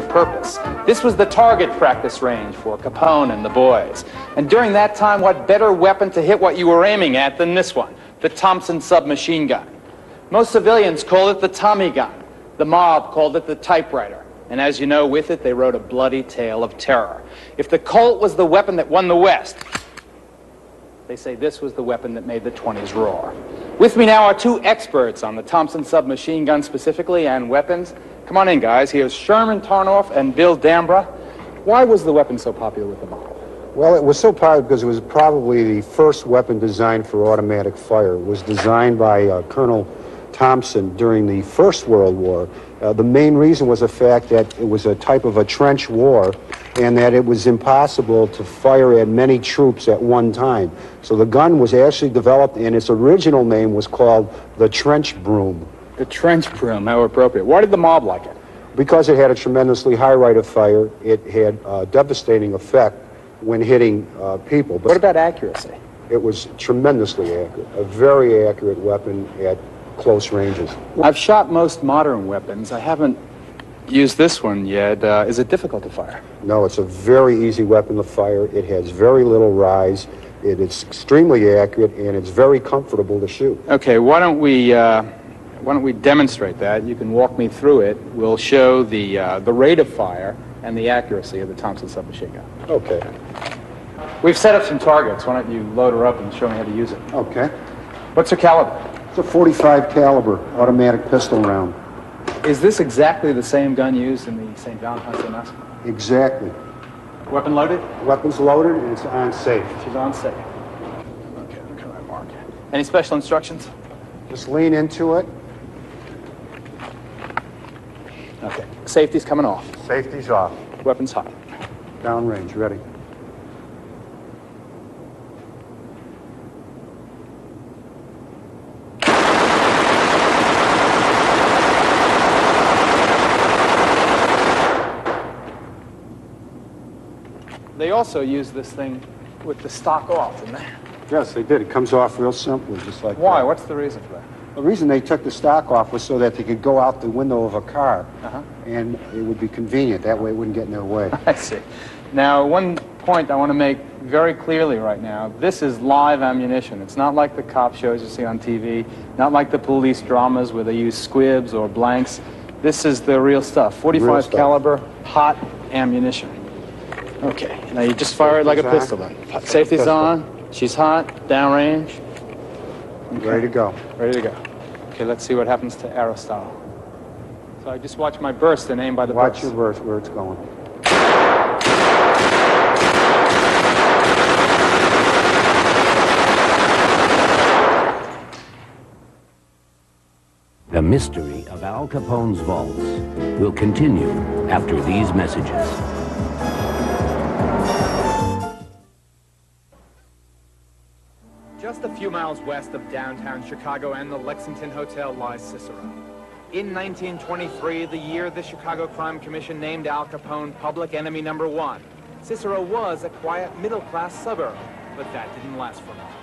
master purpose. This was the target practice range for Capone and the boys. And during that time, what better weapon to hit what you were aiming at than this one, the Thompson submachine gun? Most civilians called it the Tommy gun. The mob called it the typewriter. And as you know, with it, they wrote a bloody tale of terror. If the Colt was the weapon that won the West, they say this was the weapon that made the 20s roar. With me now are two experts on the Thompson submachine gun specifically and weapons. Come on in, guys. Here's Sherman Tarnoff and Bill Dambra. Why was the weapon so popular with the mob? Well, it was so popular because it was probably the first weapon designed for automatic fire. It was designed by uh, Colonel Thompson during the First World War. Uh, the main reason was the fact that it was a type of a trench war and that it was impossible to fire at many troops at one time. So the gun was actually developed and its original name was called the trench broom. The trench broom, how appropriate. Why did the mob like it? Because it had a tremendously high rate of fire, it had a devastating effect when hitting uh, people. But what about accuracy? It was tremendously accurate, a very accurate weapon at close ranges. I've shot most modern weapons. I haven't used this one yet. Uh, is it difficult to fire? No, it's a very easy weapon to fire. It has very little rise. It is extremely accurate, and it's very comfortable to shoot. Okay, why don't we... Uh, why don't we demonstrate that? You can walk me through it. We'll show the, uh, the rate of fire and the accuracy of the Thompson submachine gun. Okay. We've set up some targets. Why don't you load her up and show me how to use it? Okay. What's her caliber? It's a 45 caliber automatic pistol round. Is this exactly the same gun used in the St. Valentine's massacre? Exactly. Weapon loaded? Weapons loaded and it's on safe. She's on safe. Okay, look at that mark. Any special instructions? Just lean into it. Okay. Safety's coming off. Safety's off. Weapon's hot. Downrange, ready. They also use this thing with the stock off? Yes, they did. It comes off real simply, just like Why? that. What's the reason for that? The reason they took the stock off was so that they could go out the window of a car, Uh-huh. and it would be convenient. That way it wouldn't get in their way. I see. Now, one point I want to make very clearly right now, this is live ammunition. It's not like the cop shows you see on TV, not like the police dramas where they use squibs or blanks. This is the real stuff. 45 Real stuff. caliber, hot ammunition. Okay, now you just fire it like a pistol then. Safety's Pistol. on, she's hot, downrange, Ready to go. ready to go. Okay, let's see what happens to Aristotle. So I just watch my burst and aim by the Watch burst. your burst where it's going. The mystery of Al Capone's vaults will continue after these messages. Just a few miles west of downtown Chicago and the Lexington Hotel lies Cicero. In 1923, the year the Chicago Crime Commission named Al Capone public enemy number one, Cicero was a quiet middle-class suburb, but that didn't last for long.